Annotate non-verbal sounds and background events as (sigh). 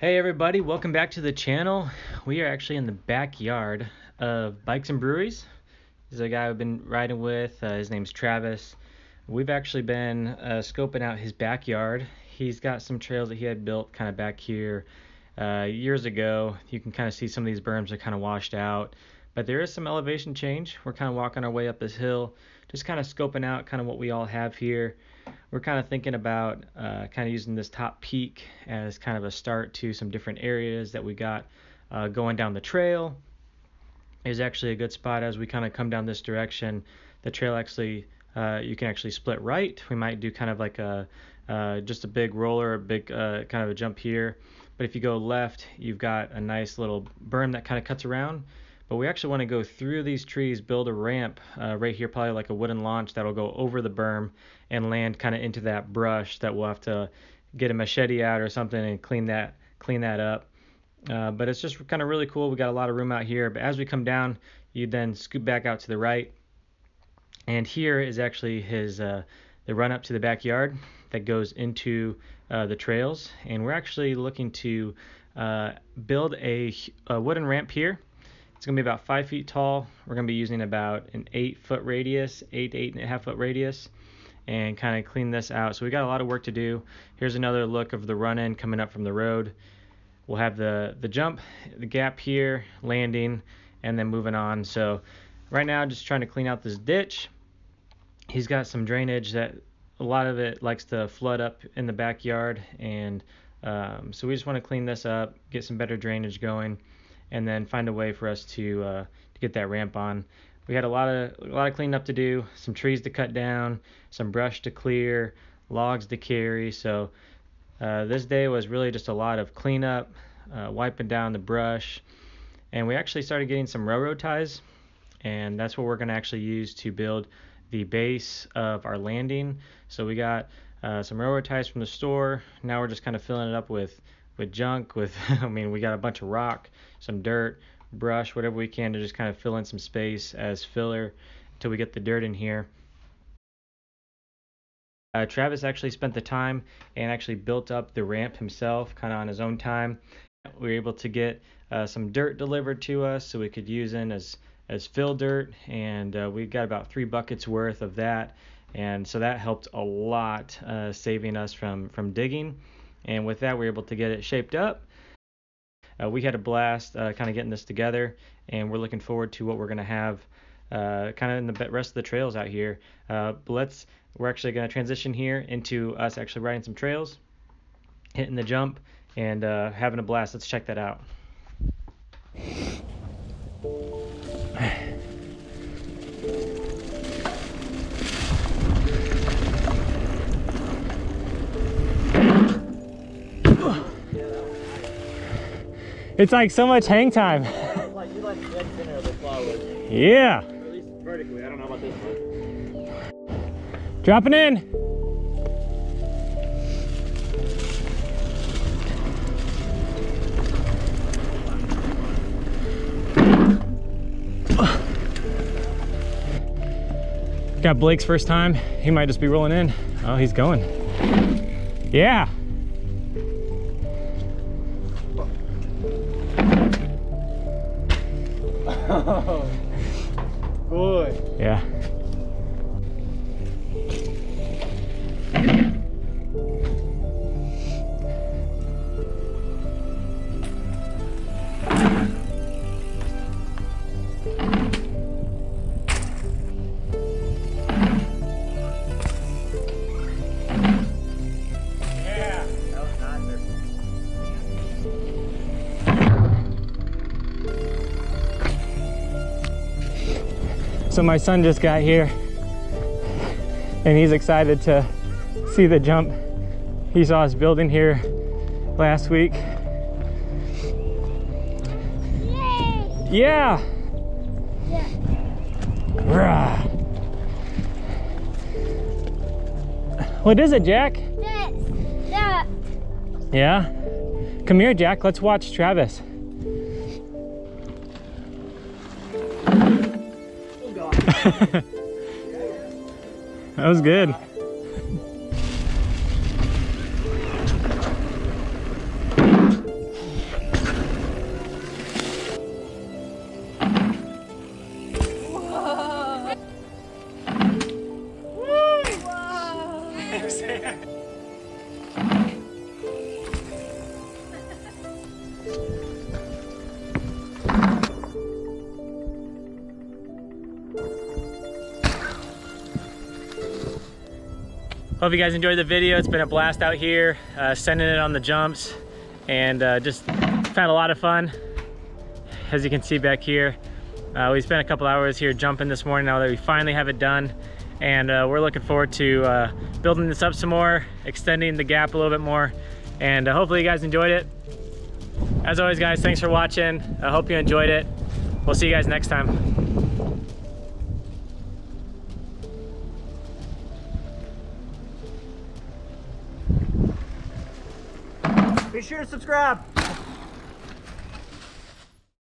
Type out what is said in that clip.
Hey everybody, welcome back to the channel. We are actually in the backyard of Bikes N Breweries. This is a guy I've been riding with. Uh, his name's Travis. We've actually been uh, scoping out his backyard. He's got some trails that he had built kind of back here uh, years ago. You can kind of see some of these berms are kind of washed out, but there is some elevation change. We're kind of walking our way up this hill, just kind of scoping out kind of what we all have here we're kind of thinking about uh, kind of using this top peak as kind of a start to some different areas that we got uh, going down the trail. Is actually a good spot as we kind of come down this direction. The trail actually, uh, you can actually split right. We might do kind of like a uh, just a big roller, a big uh, kind of a jump here. But if you go left, you've got a nice little berm that kind of cuts around. But we actually want to go through these trees, build a ramp uh, right here, probably like a wooden launch that'll go over the berm and land kind of into that brush that we'll have to get a machete out or something and clean that clean that up. Uh, but it's just kind of really cool. We got a lot of room out here. But as we come down, you then scoop back out to the right, and here is actually his uh, the run up to the backyard that goes into uh, the trails. And we're actually looking to uh, build a, a wooden ramp here it's going to be about five feet tall. We're going to be using about an eight foot radius, eight, to eight and a half foot radius, and kind of clean this out. So we got a lot of work to do. Here's another look of the run in coming up from the road. We'll have the, the jump, the gap here, landing, and then moving on. So right now, just trying to clean out this ditch. He's got some drainage that a lot of it likes to flood up in the backyard. And um, so we just want to clean this up, get some better drainage going and then find a way for us to uh, to get that ramp on. We had a lot of a lot of cleanup to do, some trees to cut down, some brush to clear, logs to carry. So uh, this day was really just a lot of cleanup, uh, wiping down the brush, and we actually started getting some railroad ties, and that's what we're going to actually use to build the base of our landing. So we got uh, some railroad ties from the store. Now we're just kind of filling it up with with junk with (laughs) I mean we got a bunch of rock, some dirt, brush, whatever we can to just kind of fill in some space as filler until we get the dirt in here. Uh, Travis actually spent the time and actually built up the ramp himself, kind of on his own time. We were able to get uh, some dirt delivered to us so we could use in as as fill dirt, and uh, we got about three buckets worth of that, and so that helped a lot, uh, saving us from from digging. And with that, we were able to get it shaped up. Uh, we had a blast uh, kind of getting this together, and we're looking forward to what we're going to have uh, kind of in the rest of the trails out here. Uh, but let's, we're actually going to transition here into us actually riding some trails, hitting the jump, and uh, having a blast. Let's check that out. It's like so much hang time. yeah. Dropping in. Got Blake's first time. He might just be rolling in. Oh, he's going. Yeah. (laughs) good. Yeah. So my son just got here and he's excited to see the jump. He saw us building here last week. Yay! Yeah. Yeah. What is it, Jack? This. That. Yeah? Come here, Jack. Let's watch Travis. (laughs) that was good. Hope you guys enjoyed the video. It's been a blast out here, uh, sending it on the jumps, and uh, just found a lot of fun. As you can see back here, uh, we spent a couple hours here jumping this morning now that we finally have it done. And uh, we're looking forward to uh, building this up some more, extending the gap a little bit more, and uh, hopefully you guys enjoyed it. As always, guys, thanks for watching. I hope you enjoyed it. We'll see you guys next time. Be sure to subscribe.